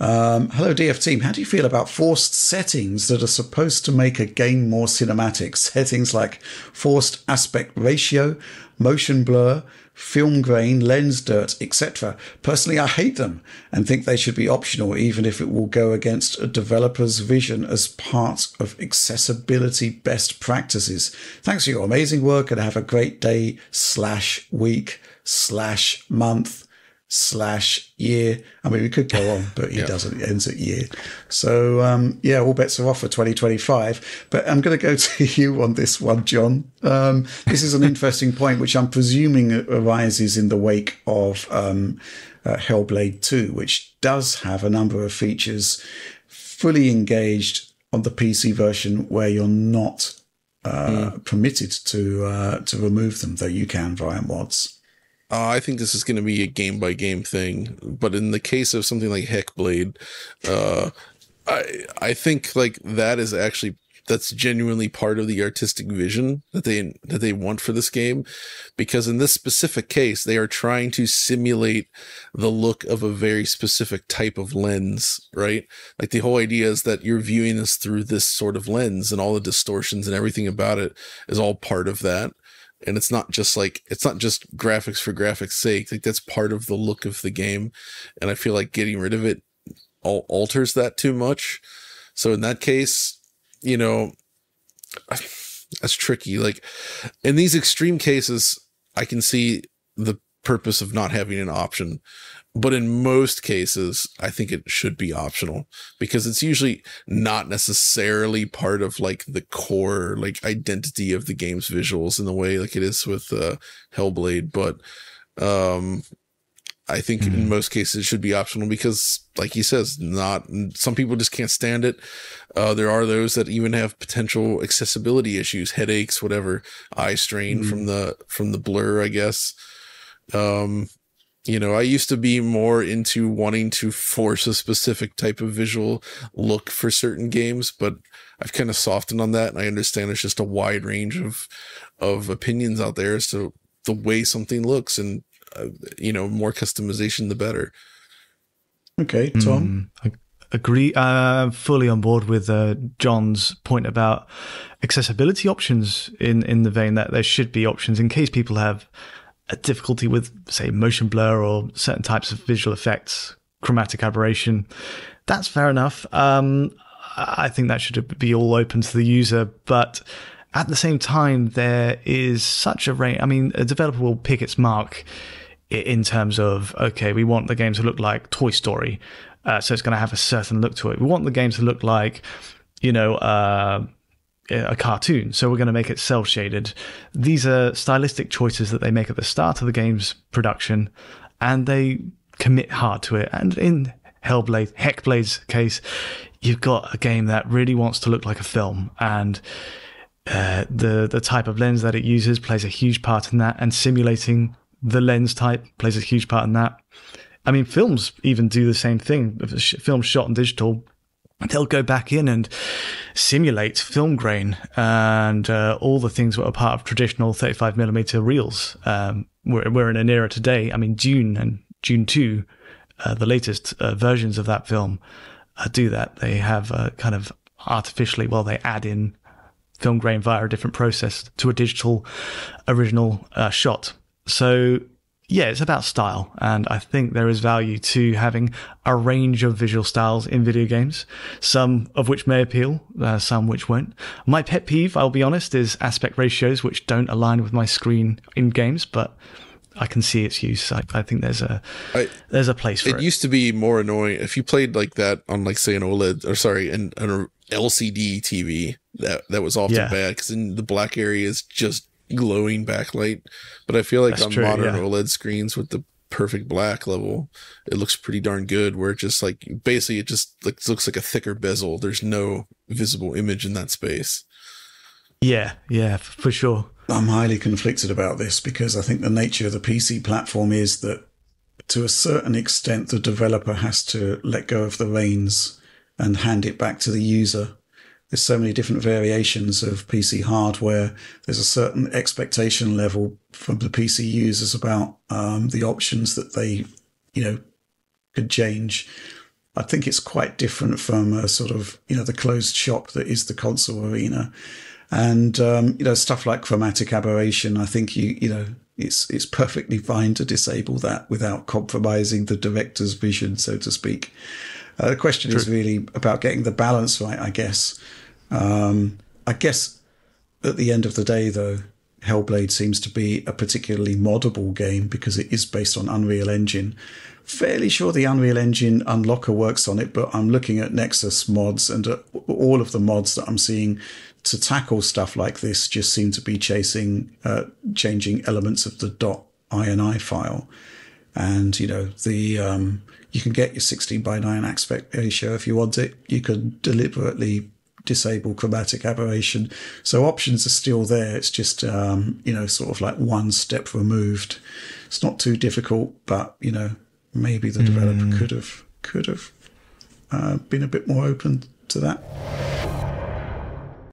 Um, hello, DF team. How do you feel about forced settings that are supposed to make a game more cinematic? Settings like forced aspect ratio, motion blur, film grain, lens dirt, etc. Personally, I hate them and think they should be optional, even if it will go against a developer's vision as part of accessibility best practices. Thanks for your amazing work and have a great day slash week slash month slash year. I mean, we could go on, but he yeah. doesn't. It ends at year. So, um, yeah, all bets are off for 2025. But I'm going to go to you on this one, John. Um, this is an interesting point, which I'm presuming arises in the wake of um, uh, Hellblade 2, which does have a number of features fully engaged on the PC version where you're not uh, mm. permitted to uh, to remove them, though you can via mods. Uh, I think this is going to be a game by game thing, but in the case of something like Heckblade, uh, I I think like that is actually that's genuinely part of the artistic vision that they that they want for this game, because in this specific case they are trying to simulate the look of a very specific type of lens, right? Like the whole idea is that you're viewing this through this sort of lens, and all the distortions and everything about it is all part of that and it's not just like it's not just graphics for graphics sake like that's part of the look of the game and i feel like getting rid of it all alters that too much. So in that case you know that's tricky like in these extreme cases i can see the purpose of not having an option but in most cases, I think it should be optional because it's usually not necessarily part of like the core like identity of the game's visuals in the way like it is with uh, Hellblade. But um, I think mm-hmm. in most cases it should be optional because, like he says, not some people just can't stand it. Uh, there are those that even have potential accessibility issues, headaches, whatever, eye strain mm-hmm. from the from the blur, I guess. Um, you know, I used to be more into wanting to force a specific type of visual look for certain games, but I've kind of softened on that and I understand it's just a wide range of of opinions out there as to the way something looks and uh, you know, more customization the better. Okay, Tom. Mm, agree uh, fully on board with uh, John's point about accessibility options in in the vein that there should be options in case people have a difficulty with, say, motion blur or certain types of visual effects, chromatic aberration, that's fair enough. Um, I think that should be all open to the user, but at the same time, there is such a range. I mean, a developer will pick its mark in terms of okay, we want the game to look like Toy Story, uh, so it's going to have a certain look to it. We want the game to look like, you know, uh, a cartoon, so we're going to make it cel shaded. These are stylistic choices that they make at the start of the game's production, and they commit hard to it. And in Hellblade, Heckblade's case, you've got a game that really wants to look like a film, and uh, the the type of lens that it uses plays a huge part in that, and simulating the lens type plays a huge part in that. I mean, films even do the same thing. Films shot in digital they'll go back in and simulate film grain and uh, all the things that are part of traditional 35 millimeter reels. Um, we're, we're in an era today. I mean, Dune and Dune 2, uh, the latest uh, versions of that film uh, do that. They have kind of artificially, well, they add in film grain via a different process to a digital original uh, shot. So yeah, it's about style. And I think there is value to having a range of visual styles in video games, some of which may appeal, uh, some which won't. My pet peeve, I'll be honest, is aspect ratios which don't align with my screen in games, but I can see its use. I, I think there's a I, there's a place for it. It used to be more annoying if you played like that on like say an OLED or sorry, an, an LCD TV. That that was often yeah. bad because in the black areas just glowing backlight. But I feel like That's on true, modern yeah. OLED screens with the perfect black level, it looks pretty darn good. Where it just like basically it just like, looks like a thicker bezel. There's no visible image in that space. Yeah, yeah, for sure. I'm highly conflicted about this because I think the nature of the PC platform is that to a certain extent the developer has to let go of the reins and hand it back to the user there's so many different variations of PC hardware. There's a certain expectation level from the PC users about um, the options that they, you know, could change. I think it's quite different from a sort of you know the closed shop that is the console arena, and um, you know stuff like chromatic aberration. I think you you know it's it's perfectly fine to disable that without compromising the director's vision, so to speak. Uh, the question True. is really about getting the balance right, I guess. Um, I guess at the end of the day, though, Hellblade seems to be a particularly moddable game because it is based on Unreal Engine. Fairly sure the Unreal Engine unlocker works on it, but I'm looking at Nexus mods and uh, all of the mods that I'm seeing to tackle stuff like this just seem to be chasing, uh, changing elements of the .ini file. And, you know, the, um, you can get your 16 by 9 aspect ratio if you want it. You can deliberately disable chromatic aberration. So options are still there. It's just, um, you know, sort of like one step removed. It's not too difficult, but, you know, maybe the developer mm. could have, could have uh, been a bit more open to that.